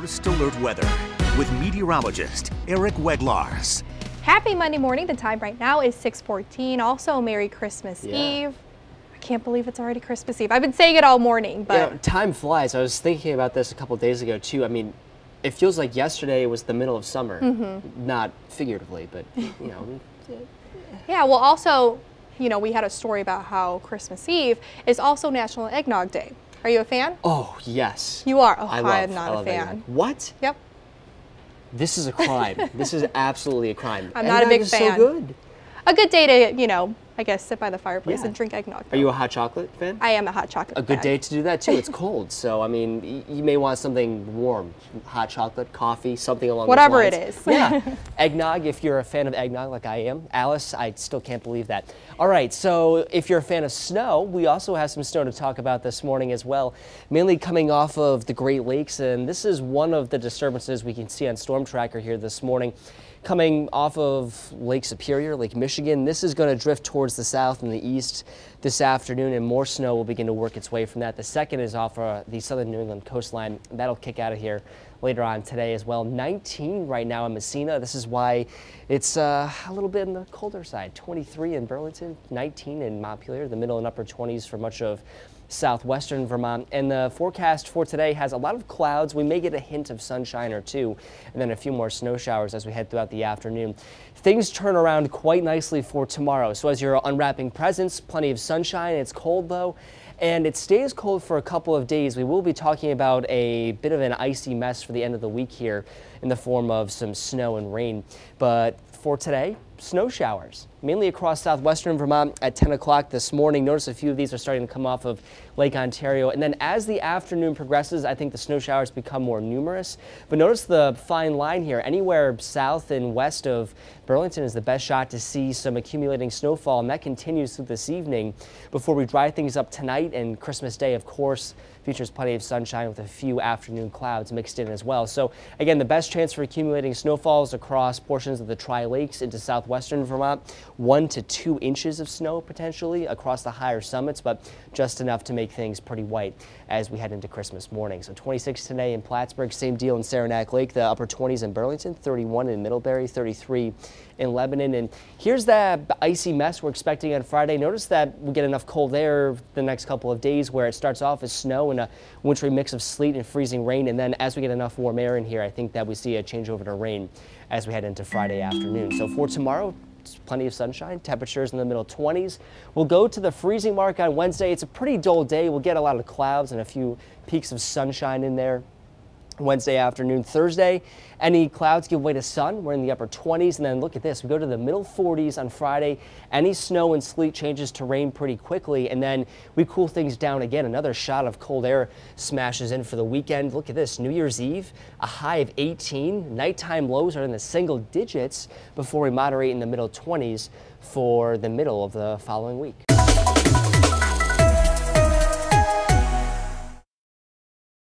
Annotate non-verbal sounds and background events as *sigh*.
First alert weather with meteorologist Eric Weglars. Happy Monday morning. The time right now is 6:14. Also, Merry Christmas Yeah. Eve. I can't believe it's already Christmas Eve. I've been saying it all morning, but You know, time flies. I was thinking about this a couple days ago too. I mean, it feels like yesterday was the middle of summer, Mm-hmm. not figuratively, but you *laughs* know, yeah. Well, also, you know, we had a story about how Christmas Eve is also National Eggnog Day. Are you a fan? oh yes, You are. Oh, I I love. am not a fan. What? Yep. This is a crime. this is *laughs* absolutely a crime. I'm not a big fan. So good. A good day to, you know, I guess sit by the fireplace Yeah. and drink eggnog. Are you a hot chocolate fan? I am a hot chocolate. a good day to do that too. It's *laughs* cold, so I mean, you may want something warm, hot chocolate, coffee, something along Whatever it is. yeah, *laughs* eggnog. If you're a fan of eggnog, like I am, Alice, I still can't believe that. All right, so if you're a fan of snow, we also have some snow to talk about this morning as well, mainly coming off of the Great Lakes, and this is one of the disturbances we can see on Storm Tracker here this morning. Coming off of Lake Superior, Lake Michigan, this is going to drift towards the south and the east this afternoon, and more snow will begin to work its way from that. The second is off uh, the southern New England coastline. That'll kick out of here later on today as well. 19 right now in Massena. This is why it's uh, a little bit on the colder side. 23 in Burlington, 19 in Montpelier, the middle and upper 20s for much of southwestern Vermont. And the forecast for today has a lot of clouds. We may get a hint of sunshine or two, and then a few more snow showers as we head throughout the afternoon. Things turn around quite nicely for tomorrow. So as you're unwrapping presents, plenty of sunshine. It's cold though. And it stays cold for a couple of days. We will be talking about a bit of an icy mess for the end of the week here in the form of some snow and rain. But for today, snow showers, mainly across southwestern Vermont at 10 o'clock this morning. Notice a few of these are starting to come off of Lake Ontario. And then as the afternoon progresses, I think the snow showers become more numerous. But notice the fine line here. Anywhere south and west of Burlington is the best shot to see some accumulating snowfall, and that continues through this evening before we dry things up tonight. And Christmas Day, of course, features plenty of sunshine with a few afternoon clouds mixed in as well. So again, the best chance for accumulating snowfalls across portions of the Tri Lakes into southwestern Vermont, one to two inches of snow potentially across the higher summits, but just enough to make things pretty white as we head into Christmas morning. So 26 today in Plattsburgh, same deal in Saranac Lake, the upper 20s in Burlington, 31 in Middlebury, 33 in Lebanon. And here's that icy mess we're expecting on Friday. Notice that we get enough cold air the next couple of days where it starts off as snow and a wintry mix of sleet and freezing rain. And then as we get enough warm air in here, I think that we see a change over to rain as we head into Friday afternoon. So for tomorrow, plenty of sunshine, temperatures in the middle 20s. We'll go to the freezing mark on Wednesday. It's a pretty dull day. We'll get a lot of clouds and a few peeks of sunshine in there. Wednesday afternoon. Thursday, any clouds give way to sun. We're in the upper 20s. And then look at this. We go to the middle 40s on Friday. Any snow and sleet changes to rain pretty quickly. And then we cool things down again. Another shot of cold air smashes in for the weekend. Look at this. New Year's Eve, a high of 18. Nighttime lows are in the single digits before we moderate in the middle 20s for the middle of the following week.